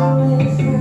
always